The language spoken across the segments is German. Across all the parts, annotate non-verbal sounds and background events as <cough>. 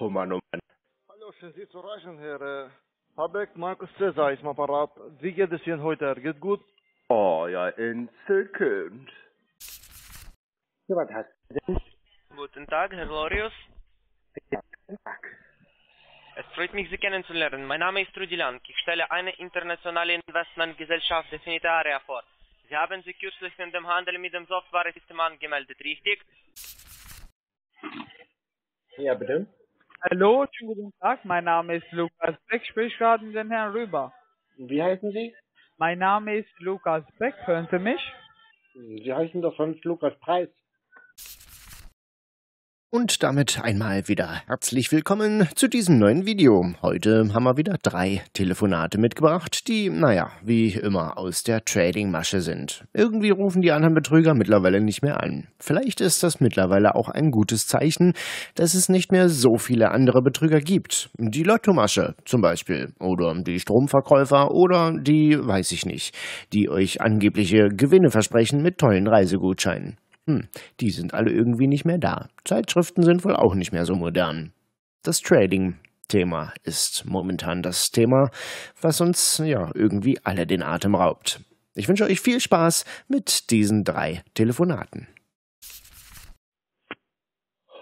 Oh Mann, oh Mann. Hallo, schön Sie zu erreichen, Herr äh, Habeck. Markus Cäsar ist am Apparat. Wie geht es Ihnen heute? Geht gut? Oh ja, entzückend. Ja, was hast du denn? Guten Tag, Herr. Es freut mich, Sie kennenzulernen. Mein Name ist Rudi Lang. Ich stelle eine internationale Investmentgesellschaft Definitaria vor. Sie haben sich kürzlich in dem Handel mit dem Software-System angemeldet, richtig? Ja, bitte. Hallo, schönen guten Tag. Mein Name ist Lukas Beck. Sprich gerade mit dem Herrn Rüber. Wie heißen Sie? Mein Name ist Lukas Beck. Hören Sie mich? Sie heißen doch sonst Lukas Preis. Und damit einmal wieder herzlich willkommen zu diesem neuen Video. Heute haben wir wieder drei Telefonate mitgebracht, die, naja, wie immer aus der Trading-Masche sind. Irgendwie rufen die anderen Betrüger mittlerweile nicht mehr an. Vielleicht ist das mittlerweile auch ein gutes Zeichen, dass es nicht mehr so viele andere Betrüger gibt. Die Lottomasche zum Beispiel. Oder die Stromverkäufer oder die, weiß ich nicht, die euch angebliche Gewinne versprechen mit tollen Reisegutscheinen. Hm, die sind alle irgendwie nicht mehr da. Zeitschriften sind wohl auch nicht mehr so modern. Das Trading-Thema ist momentan das Thema, was uns ja irgendwie alle den Atem raubt. Ich wünsche euch viel Spaß mit diesen drei Telefonaten.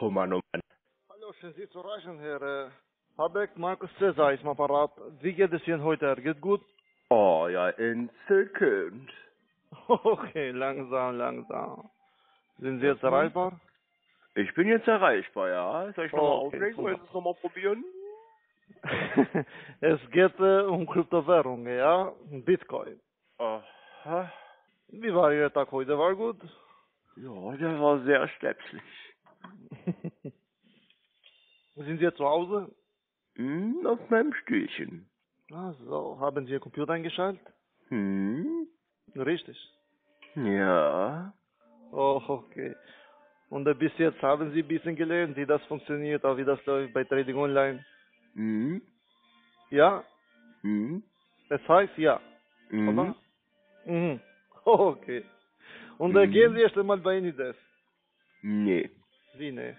Oh Mann, oh Mann. Hallo, schön Sie zu erreichen, Herr äh, Habeck. Markus Cäsar ist am Apparat. Wie geht es Ihnen heute? Geht gut? Oh ja, entzückend. <laughs> Okay, langsam, langsam. Sind Sie jetzt erreichbar? Ich bin jetzt erreichbar, ja. Soll ich nochmal Oh, okay, auflegen? super. Wollen Sie es nochmal probieren? <laughs> es geht äh, um Kryptowährungen, ja? Bitcoin. Aha. Wie war Ihr Tag heute? War gut? Ja, der war sehr schlepslich. <laughs> Sind Sie jetzt zu Hause? Hm, auf meinem Stühlchen. Ach so, haben Sie Ihr Computer eingeschaltet? Hm, Richtig. ja. Oh, okay. Und bis jetzt haben Sie ein bisschen gelernt, wie das funktioniert, auch wie das läuft bei Trading Online? Hm, Ja? hm, Das heißt ja, hm. oder? Mhm. <laughs> Okay. Und Mhm. gehen Sie erst einmal bei Inides. Nee, Wie ne?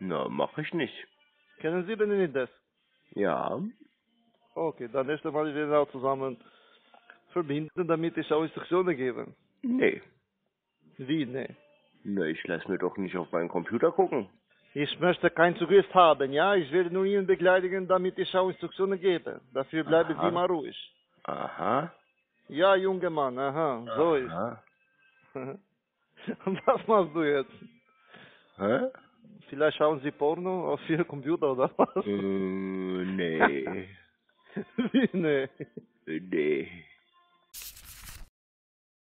na, mach ich nicht. Kennen Sie den Inides? Ja, Okay, dann erst einmal wir auch zusammen verbinden, damit ich auch Instruktionen gebe. nee. Wie ne? Na, ich lass mir doch nicht auf meinen Computer gucken. Ich möchte keinen Zugriff haben, ja? Ich werde nur Ihnen begleiten, damit ich auch Instruktionen gebe. Dafür bleiben Aha. Sie mal ruhig. Aha. Ja, junger Mann, aha, so ist. Aha. Und <laughs> was machst du jetzt? Hä? Vielleicht schauen Sie Porno auf Ihrem Computer oder was? Äh, nee. <laughs> Wie ne? Nee.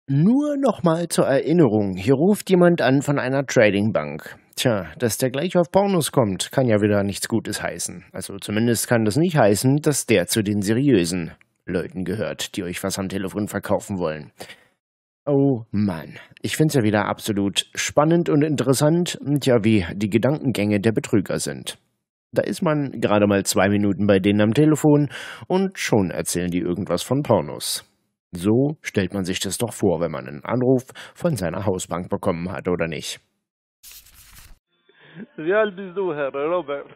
Nur nochmal zur Erinnerung, hier ruft jemand an von einer Tradingbank. Tja, dass der gleich auf Pornos kommt, kann ja wieder nichts Gutes heißen. Also zumindest kann das nicht heißen, dass der zu den seriösen Leuten gehört, die euch was am Telefon verkaufen wollen. Oh Mann, ich find's ja wieder absolut spannend und interessant, tja, wie die Gedankengänge der Betrüger sind. Da ist man gerade mal zwei Minuten bei denen am Telefon und schon erzählen die irgendwas von Pornos. So stellt man sich das doch vor, wenn man einen Anruf von seiner Hausbank bekommen hat, oder nicht? Wie alt bist du, Herr Robert?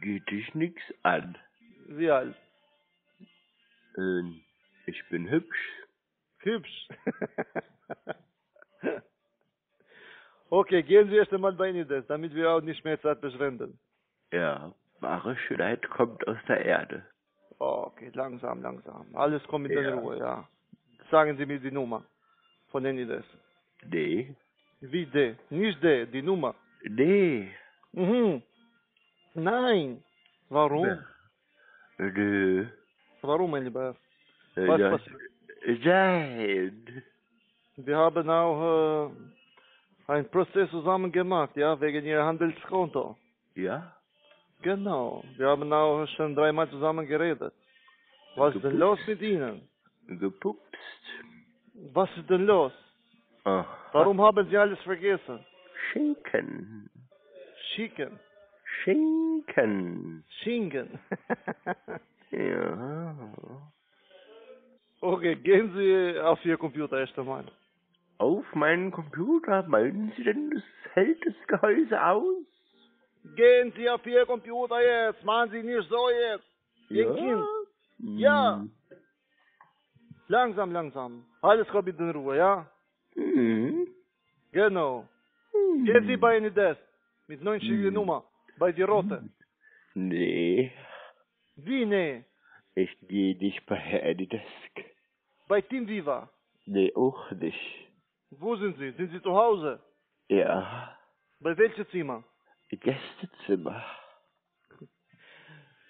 Geht dich nix an. Wie alt? Ähm, ich bin hübsch. Hübsch. <laughs> okay, gehen Sie erst einmal bei Inides, damit wir auch nicht mehr Zeit verschwenden. Ja, wahre Schönheit kommt aus der Erde. Okay, langsam, langsam. Alles kommt in Ja. Ruhe, ja. Sagen Sie mir die Nummer von Inides. Nee. Wie de? Nicht de, die Nummer. Nee. Mhm. Nein. Warum? Nö. Warum, mein Lieber? Äh, Was ja, passiert? Nein. Wir haben auch äh, einen Prozess zusammen gemacht, ja, wegen Ihr Handelskonto. Ja? Genau. Wir haben auch schon dreimal zusammen geredet. Was ist denn los mit Ihnen? Gepupst. Was ist denn los? Aha. Warum haben Sie alles vergessen? Schinken. Schicken. Schinken. Schinken. <laughs> Ja. okay, gehen Sie auf Ihr Computer erst einmal. Auf meinen Computer meinen Sie denn, das hält das Gehäuse aus? Gehen Sie auf Ihr Computer jetzt. Machen Sie nicht so jetzt. Ihr Kind. Ja. Langsam, langsam. Alles kommt in Ruhe, ja? Mhm. Genau. Gehen Sie bei Enides. Mit 90 Nummer. Bei die Rote. Nee, Wie, nee? ich gehe nicht bei Anydesk. Bei Team Viva. Nee, auch nicht. Wo sind Sie? Sind Sie zu Hause? Ja, Bei welchem Zimmer? Gästezimmer.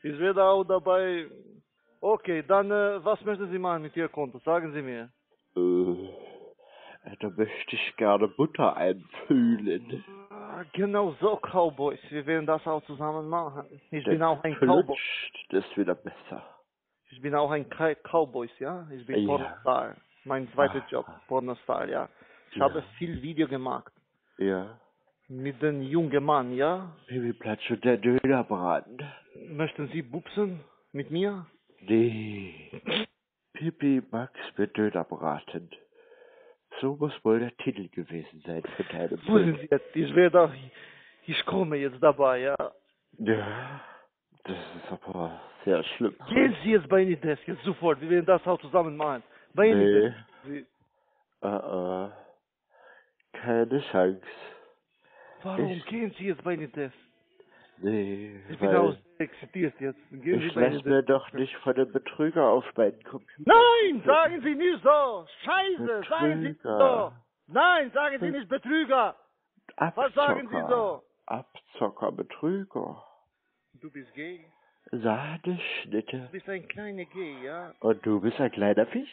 Ich werde auch dabei. Okay, dann äh, was möchten Sie machen mit Ihr Konto? Sagen Sie mir. Äh, da möchte ich gerne Butter einfühlen. Ah, Genau so, Cowboys. Wir werden das auch zusammen machen. Ich bin Das auch ein Cowboy. das ist wieder besser. Ich bin auch ein Cowboys, ja? Ich bin Ja. Pornostar. Mein zweiter Ah. Job, Pornostar, ja. Ich Ja. habe viel Video gemacht. Ja. Mit dem jungen Mann, ja? Babyplatz und der Dönerbraten. Möchten Sie bupsen? Mit mir? Nee. Pippi Max mit Dönerbraten. So muss wohl der Titel gewesen sein deinem Wo sind Sie jetzt? Ich werde auch, ich komme jetzt dabei, ja? Ja, das ist aber sehr schlimm. Gehen Sie jetzt bei Nides, jetzt sofort. Wir werden das auch zusammen machen. Bei Nee. Nides. Sie- Äh, äh. Keine Chance. Warum Ich- gehen Sie jetzt bei Nides? Nee, Ich bin sehr excitiert jetzt. Gehen ich bei lass Nides. mir doch nicht von dem Betrüger auf meinen Computer. Nein, sagen Sie nicht so. Scheiße, sagen Sie nicht so. Betrüger. Nein, sagen Sie nicht Betrüger. Was sagen Sie so? Abzocker, Betrüger. Du bist gay. Sahneschnitte. Du bist ein kleiner Gay, ja? Und du bist ein kleiner Fisch.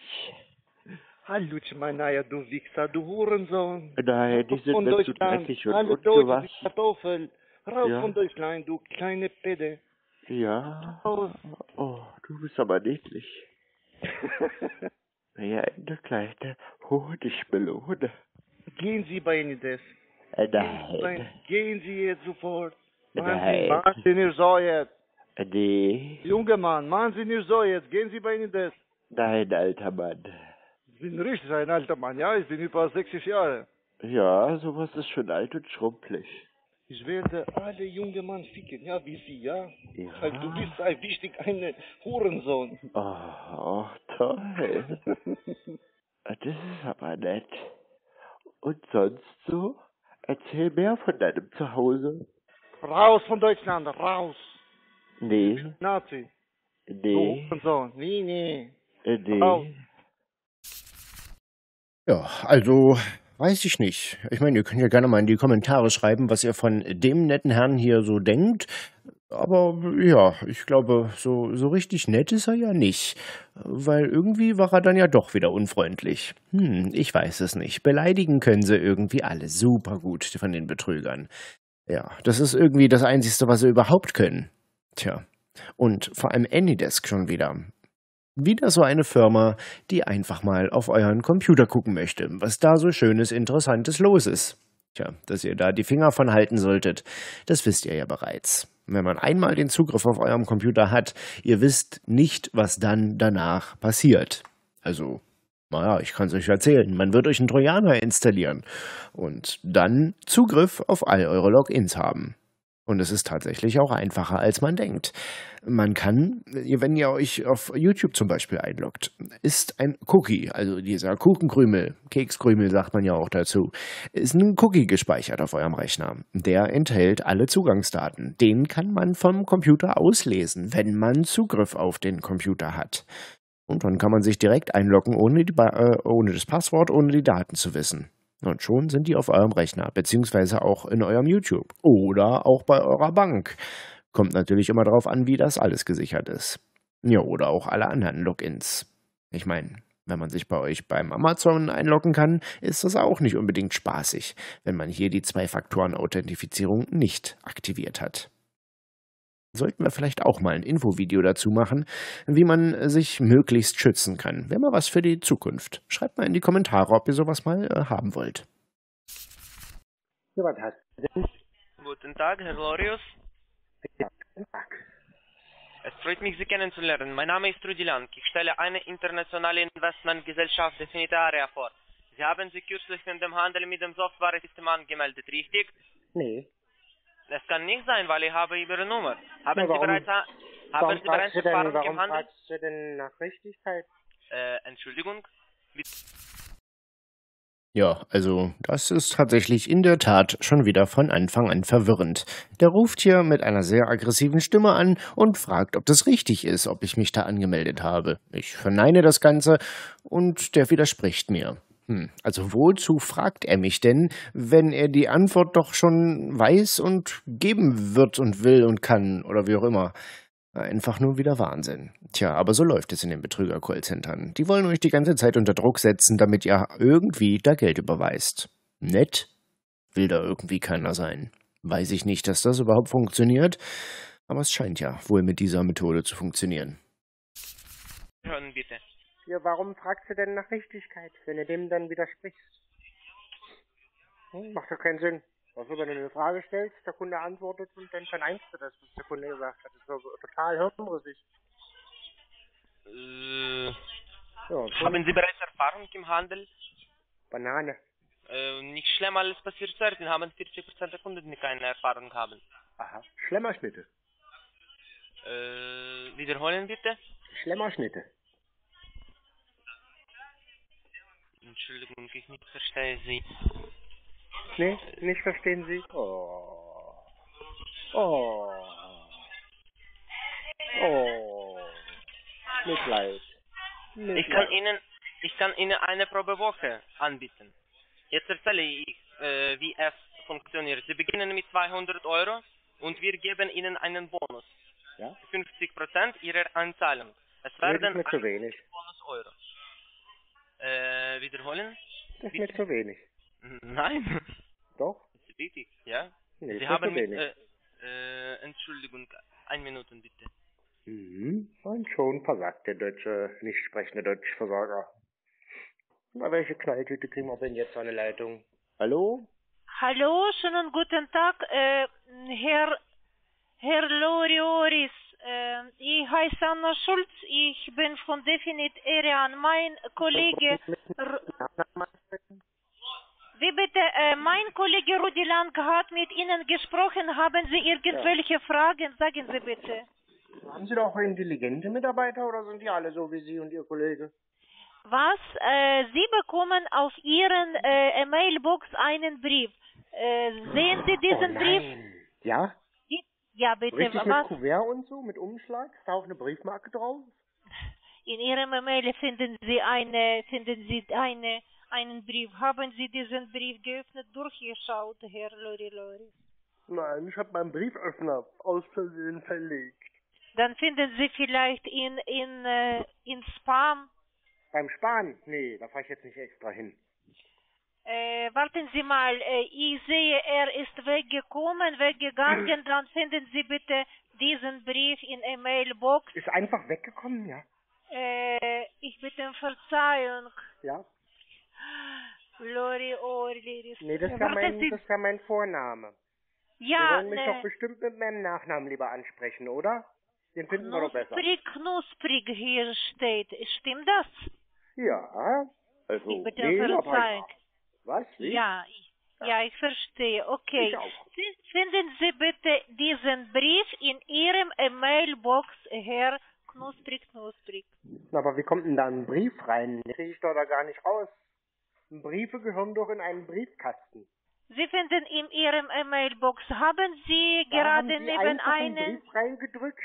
Hallutsch, mein Neuer, du Wichser, du Hurensohn. Nein, die sind von zu Deutschland. und Alle Deutsche ungewaschen. sind Kartoffel. Raus Ja. von Deutschland, du kleine Pede. Ja. Raus. Oh, du bist aber niedlich. Ja, eine kleine Honigmelone. Gehen Sie bei Nides. Nein. Gehen Sie jetzt sofort. Nein. Machen Sie nicht so jetzt. Nee. Junge Mann, machen Sie nicht so jetzt. Gehen Sie bei Nides. Nein, alter Mann. Ich bin richtig ein alter Mann, ja? Ich bin über 60 Jahre. Ja, sowas ist schon alt und schrumpelig. Ich werde alle junge Mann ficken, ja, wie Sie, ja? Ja. Weil du bist ein wichtig ein Hurensohn. Oh, toll. <laughs> Das ist aber nett. Und sonst so? Erzähl mehr von deinem Zuhause. Raus von Deutschland, raus. Nee, Nazi. nee, Du Hurensohn. Nee, nee. äh, nee. Raus. Ja, also weiß ich nicht. Ich meine, ihr könnt ja gerne mal in die Kommentare schreiben, was ihr von dem netten Herrn hier so denkt. Aber ja, ich glaube, so, so richtig nett ist er ja nicht. Weil irgendwie war er dann ja doch wieder unfreundlich. Hm, ich weiß es nicht. Beleidigen können sie irgendwie alle super gut von den Betrügern. Ja, das ist irgendwie das Einzige, was sie überhaupt können. Tja. Und vor allem Anydesk schon wieder. Wieder so eine Firma, die einfach mal auf euren Computer gucken möchte, was da so schönes, interessantes los ist. Tja, dass ihr da die Finger von halten solltet, das wisst ihr ja bereits. Wenn man einmal den Zugriff auf eurem Computer hat, ihr wisst nicht, was dann danach passiert. Also, naja, ich kann es euch erzählen, man wird euch einen Trojaner installieren und dann Zugriff auf all eure Logins haben. Und es ist tatsächlich auch einfacher, als man denkt. Man kann, wenn ihr euch auf YouTube zum Beispiel einloggt, ist ein Cookie, also dieser Kuchenkrümel, Kekskrümel sagt man ja auch dazu, ist ein Cookie gespeichert auf eurem Rechner. Der enthält alle Zugangsdaten. Den kann man vom Computer auslesen, wenn man Zugriff auf den Computer hat. Und dann kann man sich direkt einloggen, ohne, die, äh, ohne das Passwort, ohne die Daten zu wissen. Und schon sind die auf eurem Rechner, beziehungsweise auch in eurem YouTube oder auch bei eurer Bank. Kommt natürlich immer darauf an, wie das alles gesichert ist. Ja, oder auch alle anderen Logins. Ich meine, wenn man sich bei euch beim Amazon einloggen kann, ist das auch nicht unbedingt spaßig, wenn man hier die Zwei-Faktoren-Authentifizierung nicht aktiviert hat. Sollten wir vielleicht auch mal ein Infovideo dazu machen, wie man sich möglichst schützen kann. Wäre mal was für die Zukunft. Schreibt mal in die Kommentare, ob ihr sowas mal äh, haben wollt. Guten Tag, Herr Glorius. Es freut mich, Sie kennenzulernen. Mein Name ist Rudi Lang. Ich stelle eine internationale Investmentgesellschaft Definitaria vor. Sie haben sich kürzlich in dem Handel mit dem Software-System angemeldet, richtig? Nee. Es kann nicht sein, weil ich habe Ihre Nummer. Haben Ja, Sie warum- bereits, haben Warum Sie bereits denn, warum fragst du denn nach Richtigkeit? Äh, Entschuldigung? Ja, also das ist tatsächlich in der Tat schon wieder von Anfang an verwirrend. Der ruft hier mit einer sehr aggressiven Stimme an und fragt, ob das richtig ist, ob ich mich da angemeldet habe. Ich verneine das Ganze und der widerspricht mir. Hm, also wozu fragt er mich denn, wenn er die Antwort doch schon weiß und geben wird und will und kann oder wie auch immer? Einfach nur wieder Wahnsinn. Tja, aber so läuft es in den Betrüger-Callcentern. Die wollen euch die ganze Zeit unter Druck setzen, damit ihr irgendwie da Geld überweist. Nett? Will da irgendwie keiner sein. Weiß ich nicht, dass das überhaupt funktioniert, aber es scheint ja wohl mit dieser Methode zu funktionieren. Hören bitte. Ja, warum fragst du denn nach Richtigkeit, wenn du dem dann widersprichst? Hm, macht doch keinen Sinn. Also wenn du eine Frage stellst, der Kunde antwortet und dann verneinst du das, was der Kunde gesagt hat. Das ist total hirnrissig. Äh, Ja, haben Sie bereits Erfahrung im Handel? Banane. Äh, nicht schlimm, alles passiert selten. Haben 40% der Kunden, die keine Erfahrung haben. Aha. Schlemmerschnitte. Äh, wiederholen bitte? Schlemmerschnitte. Entschuldigung, ich nicht verstehe Sie. Nee, nicht verstehen Sie? Oh. Oh. Oh. Mitleid. Mitleid. Ich kann Ihnen, ich kann Ihnen eine Probewoche anbieten. Jetzt erzähle ich, äh, wie es funktioniert. Sie beginnen mit 200 Euro und wir geben Ihnen einen Bonus. Ja? 50 Prozent Ihrer Anzahlung. Es Nee, das werden ist mir zu 1 wenig. Bonus Euro. Äh, wiederholen? Das ist mir zu wenig. Nein. Doch? Das ist richtig, ja? Nee, Sie ist haben mit, wenig. äh, äh, Entschuldigung, ein Minuten bitte. Mhm. Und schon versagt der deutsche, nicht sprechende Deutschversorger. Na, welche Knalltüte kriegen wir denn jetzt an der Leitung? Hallo? Hallo, schönen guten Tag, äh, Herr, Herr Lorioris. Äh, ich heiße Anna Schulz, ich bin von Definite Arian. Mein Kollege, wie bitte, äh, mein Kollege Rudi Lang hat mit Ihnen gesprochen. Haben Sie irgendwelche Fragen? Sagen Sie bitte. Haben Sie doch intelligente Mitarbeiter oder sind die alle so wie Sie und Ihr Kollege? Was? Äh, Sie bekommen auf Ihren äh, E-Mail-Box einen Brief. Äh, sehen Sie diesen oh, Brief? Ja? Ja, bitte. Richtig mit was? Kuvert und so, mit Umschlag? Ist da auch eine Briefmarke drauf? In Ihrem E-Mail finden Sie eine, finden Sie eine, einen Brief. Haben Sie diesen Brief geöffnet, durchgeschaut, Herr Lori Lori? Nein, ich habe meinen Brieföffner aus Versehen verlegt. Dann finden Sie vielleicht in, in, äh, in Spam. Beim Sparen? Nee, da fahre ich jetzt nicht extra hin. Äh, warten Sie mal, äh, ich sehe, er ist weggekommen, weggegangen. <clears throat> Dann finden Sie bitte diesen Brief in E-Mail-Box. Ist einfach weggekommen, ja? Äh, ich bitte um Verzeihung. Ja? Lori Orliris. Nee, das ist ja mein, Sie- das ist ja mein Vorname. Sie ja, wollen mich ne. doch bestimmt mit meinem Nachnamen lieber ansprechen, oder? Den finden wir doch besser. Knusprig, knusprig hier steht. Stimmt das? Ja, also Ich bitte um aber Verzeihung. Was? Wie? Ja, ich, ja, ich verstehe. Okay. Ich auch. Finden Sie bitte diesen Brief in Ihrem E-Mail-Box, Herr Knusprig, Knusprig. Na, Aber wie kommt denn da ein Brief rein? Den kriege ich doch da gar nicht raus. Briefe gehören doch in einen Briefkasten. Sie finden in Ihrem E-Mail-Box, haben Sie Da gerade haben Sie neben einen einen, Brief reingedrückt.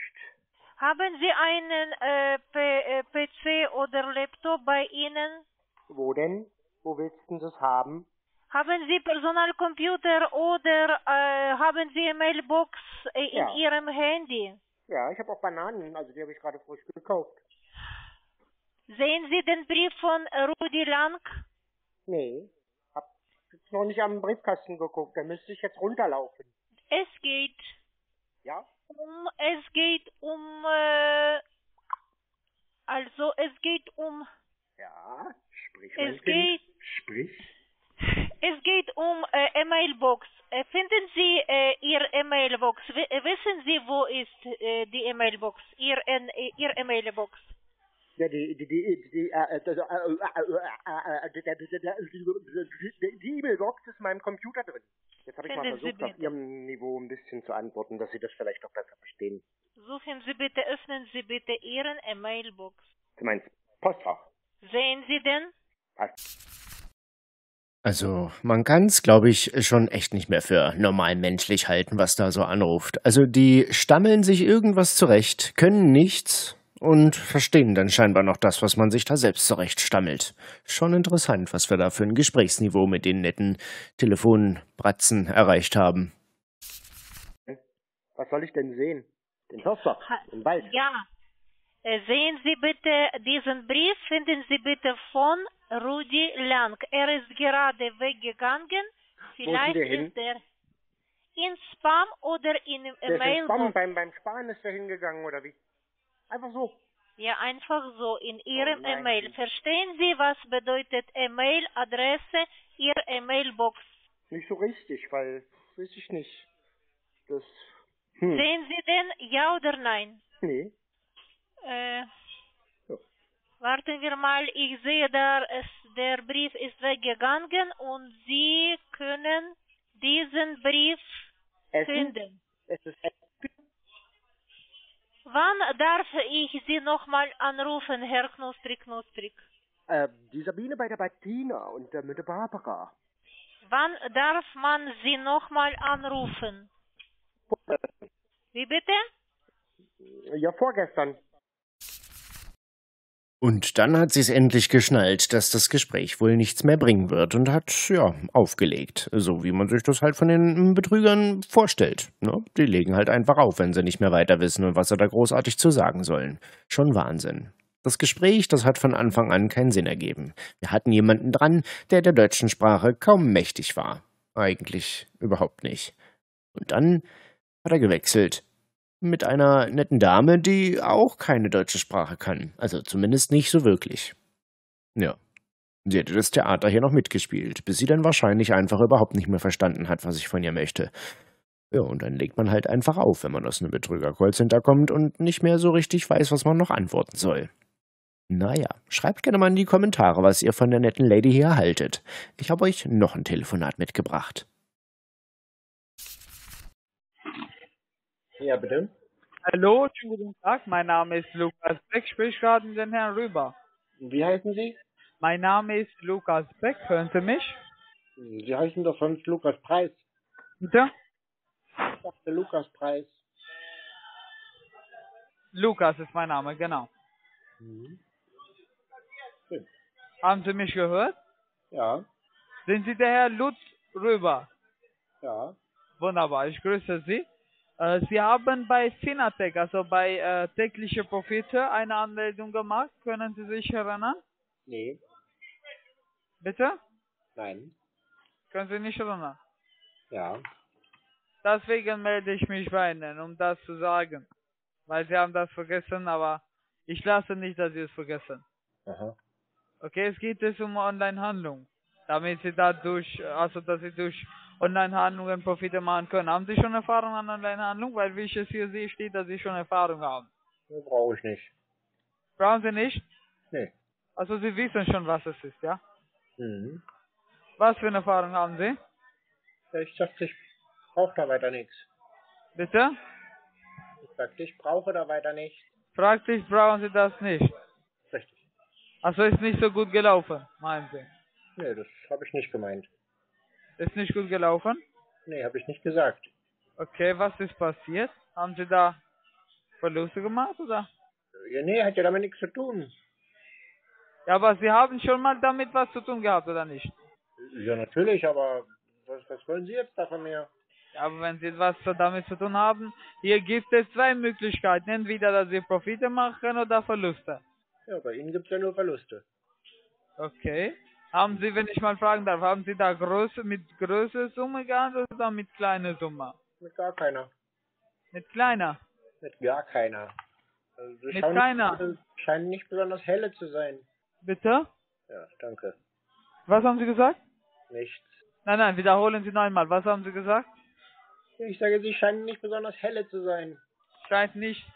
haben Sie einen äh, P äh, PC oder Laptop bei Ihnen? Wo denn? Wo willst du das haben? Haben Sie Personalcomputer oder äh, haben Sie E-Mail-Box äh, in Ja. Ihrem Handy? Ja, ich habe auch Bananen, also die habe ich gerade frisch gekauft. Sehen Sie den Brief von Rudi Lang? Nee, hab jetzt noch nicht am Briefkasten geguckt, da müsste ich jetzt runterlaufen. Es geht Ja? um, es geht um, äh, also es geht um, Ja, sprich, mein es Kind. geht, Sprich. es geht um äh, E-Mail-Box. Äh, finden Sie äh, Ihr E-Mail-Box? Äh, wissen Sie, wo ist äh, die E-Mail-Box? Ihr, äh, Ihr E-Mail-Box? Ja, die, die, die, die, äh, die E-Mail-Box ist in meinem Computer drin. Jetzt habe ich mal Sie versucht, auf. Ihrem Niveau ein bisschen zu antworten, dass Sie das vielleicht noch besser verstehen. Suchen Sie bitte, öffnen Sie bitte Ihren E-Mail-Box. Du meinst Postfach. Sehen Sie denn? Also, man kann's, glaube ich, schon echt nicht mehr für normal menschlich halten, was da so anruft. Also, die stammeln sich irgendwas zurecht, können nichts und verstehen dann scheinbar noch das, was man sich da selbst zurecht stammelt. Schon interessant, was wir da für ein Gesprächsniveau mit den netten Telefonbratzen erreicht haben. Was soll ich denn sehen? Den. Ha- Im Wald. Ja. Äh, Sehen Sie bitte diesen Brief, finden Sie bitte von Rudi Lang. Er ist gerade weggegangen. Vielleicht der ist er in Spam oder in Der ist im Spam, beim, beim Sparen ist er hingegangen, oder wie? Einfach so. Ja, einfach so in Ihrem Oh. E-Mail. Verstehen Sie, was bedeutet E-Mail-Adresse, Ihr E-Mail-Box? Nicht so richtig, weil, weiß ich nicht. Das, hm, Sehen Sie denn ja oder nein? nee. Äh, warten wir mal, ich sehe da, es, der Brief ist weggegangen und Sie können diesen Brief Essen? finden. Es ist Wann darf ich Sie nochmal anrufen, Herr Knustrig Knustrig? äh, die Sabine bei der Bettina und äh, mit der Barbara. Wann darf man Sie nochmal anrufen? Wie bitte? Ja, vorgestern. Und dann hat sie es endlich geschnallt, dass das Gespräch wohl nichts mehr bringen wird und hat, ja, aufgelegt. So wie man sich das halt von den Betrügern vorstellt. Ne? Die legen halt einfach auf, wenn sie nicht mehr weiter wissen und was sie da großartig zu sagen sollen. Schon Wahnsinn. Das Gespräch, das hat von Anfang an keinen Sinn ergeben. Wir hatten jemanden dran, der der deutschen Sprache kaum mächtig war. Eigentlich überhaupt nicht. Und dann hat er gewechselt mit einer netten Dame, die auch keine deutsche Sprache kann. Also zumindest nicht so wirklich. Ja. Sie hätte das Theater hier noch mitgespielt, bis sie dann wahrscheinlich einfach überhaupt nicht mehr verstanden hat, was ich von ihr möchte. Ja, und dann legt man halt einfach auf, wenn man aus einem Betrüger-Callcenter kommt und nicht mehr so richtig weiß, was man noch antworten soll. Naja, schreibt gerne mal in die Kommentare, was ihr von der netten Lady hier haltet. Ich habe euch noch ein Telefonat mitgebracht. Ja, bitte. Hallo, schönen guten Tag. Mein Name ist Lukas Beck. Sprich gerade mit den Herrn rüber. Wie heißen Sie? Mein Name ist Lukas Beck. Hören Sie mich? Sie heißen doch sonst Lukas Preis. Bitte? Ich dachte Lukas Preis. Lukas ist mein Name, genau. Mhm. Haben Sie mich gehört? Ja, Sind Sie der Herr Lutz Röber? ja. Wunderbar, ich grüße Sie. Äh, Sie haben bei Finatec, also bei äh, tägliche Profite, eine Anmeldung gemacht. Können Sie sich erinnern? Nee, Bitte? nein. Können Sie nicht erinnern? Ja. Deswegen melde ich mich bei Ihnen, um das zu sagen. Weil Sie haben das vergessen, aber ich lasse nicht, dass Sie es vergessen. Aha. Okay, es geht es um Online-Handlung. Damit Sie dadurch, also dass Sie durch Online-Handlungen Profite machen können. Haben Sie schon Erfahrung an Online-Handlung? Weil wie ich es hier sehe, steht, dass Sie schon Erfahrung haben. Nee, brauche ich nicht. Brauchen Sie nicht? Nee. Also Sie wissen schon, was es ist, ja? Mhm. Was für eine Erfahrung haben Sie? Ich dachte, ich brauche da weiter nichts. Bitte? Ich sagte, ich brauche da weiter nichts. Praktisch brauchen Sie das nicht. Richtig. Also ist nicht so gut gelaufen, meinen Sie? Nee, das habe ich nicht gemeint. Ist nicht gut gelaufen? Nee, habe ich nicht gesagt. Okay, was ist passiert? Haben Sie da Verluste gemacht oder? Ja, nee, hat ja damit nichts zu tun. Ja, aber Sie haben schon mal damit was zu tun gehabt, oder nicht? Ja, natürlich, aber was, was wollen Sie jetzt da von mir? Ja, aber wenn Sie etwas damit zu tun haben, hier gibt es zwei Möglichkeiten. Entweder, dass Sie Profite machen oder Verluste. Ja, bei Ihnen gibt's ja nur Verluste. Okay. Haben Sie, wenn ich mal fragen darf, haben Sie da große, mit größer Summe gehandelt oder mit kleiner Summe? Mit gar keiner. Mit kleiner. Mit gar keiner. Also, Mit schauen keiner? Scheinen nicht besonders helle zu sein. Bitte? Ja, danke. Was haben Sie gesagt? Nichts. Nein, nein, wiederholen Sie noch einmal. Was haben Sie gesagt? Ich sage, Sie scheinen nicht besonders helle zu sein. Scheint nicht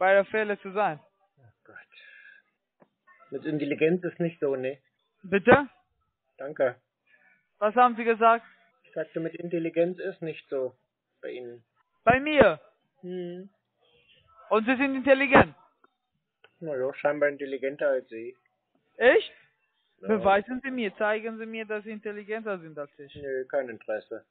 bei der Fälle zu sein. Oh Gott. Mit Intelligenz ist nicht so, ne? Bitte? Danke. Was haben Sie gesagt? Ich sagte, mit Intelligenz ist nicht so bei Ihnen. Bei mir. Hm. Und Sie sind intelligent. Naja, scheinbar intelligenter als Sie. Echt? Ja. Beweisen Sie mir, zeigen Sie mir, dass Sie intelligenter sind als ich. Nö, kein Interesse.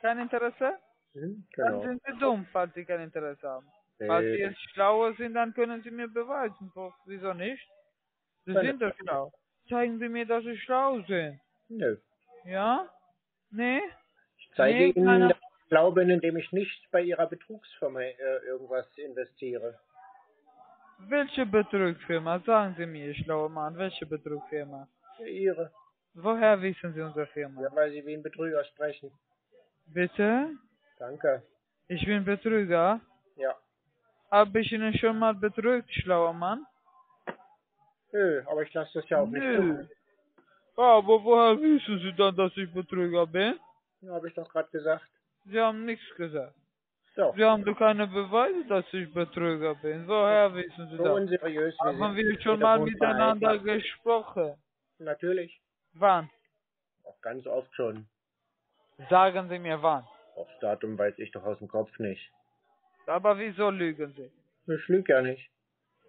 Kein Interesse? Hm? Dann Genau. sind Sie dumm, falls Sie kein Interesse haben. Falls Sie Nee. jetzt schlauer sind, dann können Sie mir beweisen. Wieso nicht? Sie Keine sind doch schlau. Zeigen Sie mir, dass Sie schlau sind. Nö. Ja? Nee? Ich zeige Nee, Ihnen, keiner- dass ich glaube, indem ich nicht bei Ihrer Betrugsfirma äh, irgendwas investiere. Welche Betrugsfirma? Sagen Sie mir, schlauer Mann, welche Betrugsfirma? Ja, Ihre. Woher wissen Sie unsere Firma? Ja, weil Sie wie ein Betrüger sprechen. Bitte? Danke. Ich bin Betrüger. Ja. Habe ich Ihnen schon mal betrügt, schlauer Mann? Nö, aber ich lasse das ja auch nicht Nö. zu. Aber woher wissen Sie dann, dass ich Betrüger bin? Habe ich doch gerade gesagt. Sie haben nichts gesagt. So, Sie haben doch keine Beweise, dass ich Betrüger bin. Woher wissen Sie so das? unseriös Haben wir schon mal miteinander verhalten. gesprochen? Natürlich. Wann? Auch ganz oft schon. Sagen Sie mir wann. Aufs Datum weiß ich doch aus dem Kopf nicht. Aber wieso lügen Sie? Ich lüge ja nicht.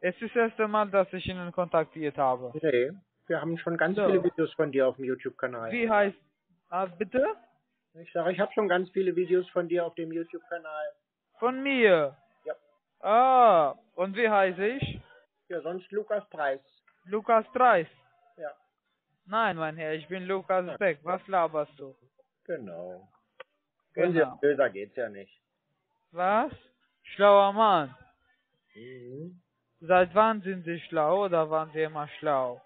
Es ist das erste Mal, dass ich Ihnen kontaktiert habe. Nee, wir haben schon ganz So. viele Videos von dir auf dem YouTube-Kanal. Wie heißt... Ah, bitte? Ich sage, ich habe schon ganz viele Videos von dir auf dem YouTube-Kanal. Von mir? Ja. Ah, und wie heiße ich? Ja, sonst Lukas Preis. Lukas Treis. Ja, Nein, mein Herr, ich bin Lukas Beck. Was laberst du? genau. Genau. Unseriöser geht's ja nicht. Was? Schlauer Mann. Mhm. Seit wann sind Sie schlau oder waren Sie immer schlau?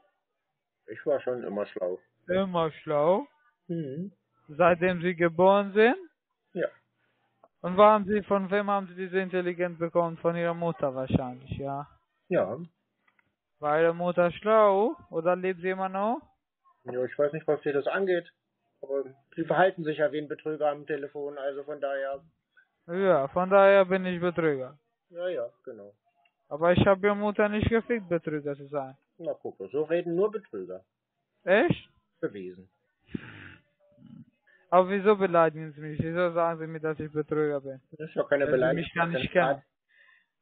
Ich war schon immer schlau. Immer schlau? Mhm. Seitdem Sie geboren sind? Ja. Und waren Sie, von wem haben Sie diese Intelligenz bekommen? Von Ihrer Mutter wahrscheinlich, ja. Ja. War Ihre Mutter schlau oder lebt sie immer noch? ja. Ich weiß nicht, was dir das angeht. Aber sie verhalten sich ja wie ein Betrüger am Telefon, also von daher. Ja, von daher bin ich Betrüger. Ja, ja, genau. Aber ich habe Ihre Mutter nicht gefickt, Betrüger zu sein. Na gucke, so reden nur Betrüger. Echt? Bewiesen. Aber wieso beleidigen Sie mich? Wieso sagen Sie mir, dass ich Betrüger bin? Das ist ja keine Wenn Sie Beleidigung. mich gar nicht kennen.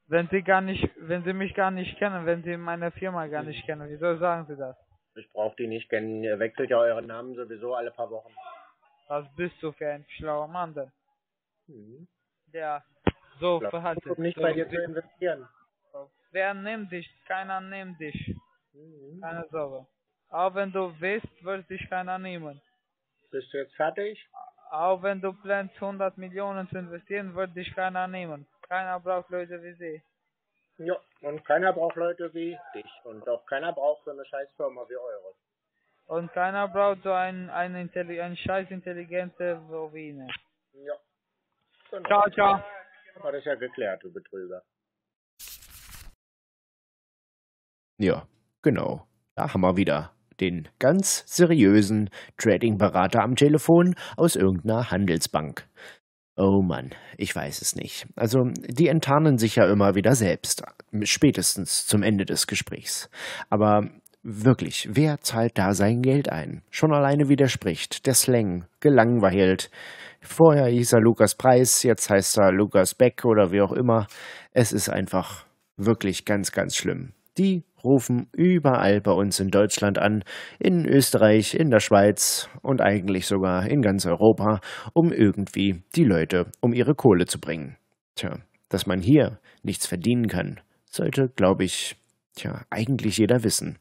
Wenn Sie gar nicht, wenn Sie mich gar nicht kennen, wenn Sie meine Firma gar nicht kennen, wieso sagen Sie das? Ich brauche die nicht kennen. Ihr wechselt ja euren Namen sowieso alle paar Wochen. Was bist du für ein schlauer Mann denn? Mhm. Der so verhalten. versuch nicht so, bei dir zu investieren. Wer nimmt dich? Keiner nimmt dich. Mhm. Keine Sorge. Auch wenn du willst, wird dich keiner nehmen. Bist du jetzt fertig? Auch wenn du planst, 100 Millionen zu investieren, wird dich keiner nehmen. Keiner braucht Leute wie sie. Ja. Und keiner braucht Leute wie dich. Und auch keiner braucht so eine scheiß Firma wie eure. Und keiner braucht so einen, einen, Intelli einen scheiß intelligente Wowine. Ja. Genau. Ciao, ciao. War das ja geklärt, du Betrüger. Ja, genau. Da haben wir wieder den ganz seriösen Trading-Berater am Telefon aus irgendeiner Handelsbank. Oh Mann, ich weiß es nicht. Also, die enttarnen sich ja immer wieder selbst, spätestens zum Ende des Gesprächs. Aber wirklich, wer zahlt da sein Geld ein? Schon alleine widerspricht, der Slang, gelangweilt. Vorher hieß er Lukas Preis, jetzt heißt er Lukas Beck oder wie auch immer. Es ist einfach wirklich ganz, ganz schlimm. Die rufen überall bei uns in Deutschland an, in Österreich, in der Schweiz und eigentlich sogar in ganz Europa, um irgendwie die Leute um ihre Kohle zu bringen. Tja, dass man hier nichts verdienen kann, sollte, glaube ich, tja, eigentlich jeder wissen.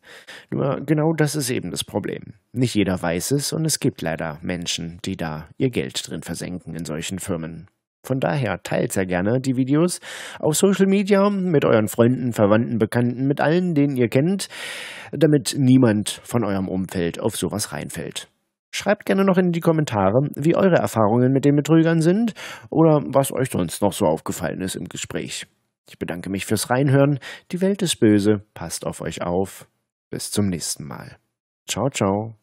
Nur genau das ist eben das Problem. Nicht jeder weiß es und es gibt leider Menschen, die da ihr Geld drin versenken in solchen Firmen. Von daher teilt sehr gerne die Videos auf Social Media mit euren Freunden, Verwandten, Bekannten, mit allen, denen ihr kennt, damit niemand von eurem Umfeld auf sowas reinfällt. Schreibt gerne noch in die Kommentare, wie eure Erfahrungen mit den Betrügern sind oder was euch sonst noch so aufgefallen ist im Gespräch. Ich bedanke mich fürs Reinhören. Die Welt ist böse. Passt auf euch auf. Bis zum nächsten Mal. Ciao, ciao.